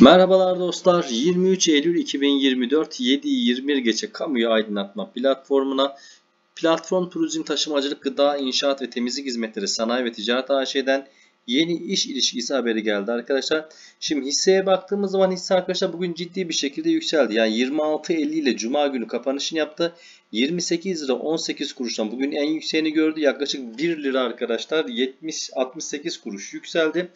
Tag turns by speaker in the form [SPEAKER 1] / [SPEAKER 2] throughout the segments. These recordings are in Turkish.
[SPEAKER 1] Merhabalar dostlar. 23 Eylül 2024 7.21 geçe kamuyu aydınlatma platformuna Platform Turizm Taşımacılık Gıda İnşaat ve Temizlik Hizmetleri Sanayi ve Ticaret AŞ'den yeni iş ilişkisi haberi geldi arkadaşlar. Şimdi hisseye baktığımız zaman hisse arkadaşlar bugün ciddi bir şekilde yükseldi. Yani 26.50 ile Cuma günü kapanışını yaptı. 28 lira 18 kuruştan bugün en yükseğini gördü. Yaklaşık 1 lira arkadaşlar 70 68 kuruş yükseldi.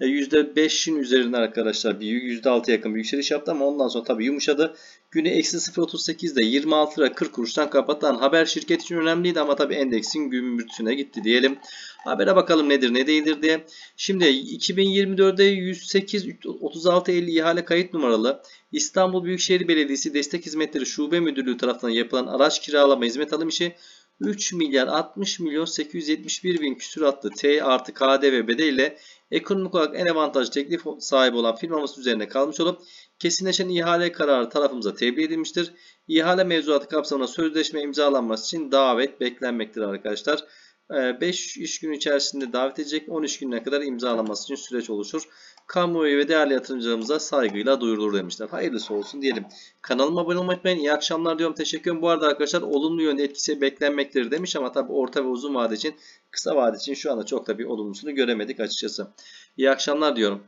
[SPEAKER 1] %5'in e, üzerinde arkadaşlar bir %6 yakın bir yükseliş yaptı ama ondan sonra tabii yumuşadı. Günü eksi 0.38'de 26 lira 40 kuruştan kapatan haber şirket için önemliydi ama tabii endeksin gün bütüne gitti diyelim. Habere bakalım nedir ne değildir diye. Şimdi 2024'de 108 36 50 ihale kayıt numaralı İstanbul Büyükşehir Belediyesi Destek Hizmetleri Şube Müdürlüğü tarafından yapılan araç kiralama hizmet alım işi 3 milyar 60 milyon 871 bin küsuratlı T artı KDV bedeliyle ekonomik olarak en avantajlı teklif sahibi olan firmamız üzerine kalmış olup kesinleşen ihale kararı tarafımıza tebliğ edilmiştir. İhale mevzuatı kapsamında sözleşme imzalanması için davet beklenmektedir arkadaşlar. 5 ee, iş günü içerisinde davet edecek 13 gününe kadar imzalaması için süreç oluşur. Kamuoyu ve değerli yatırımcılarımıza saygıyla duyurulur demişler. Hayırlısı olsun diyelim. Kanalıma abone olmayı unutmayın. İyi akşamlar diyorum. Teşekkür ederim. Bu arada arkadaşlar olumlu yönde etkisi beklenmektedir demiş ama tabi orta ve uzun vade için kısa vade için şu anda çok da bir olumlusunu göremedik açıkçası. İyi akşamlar diyorum.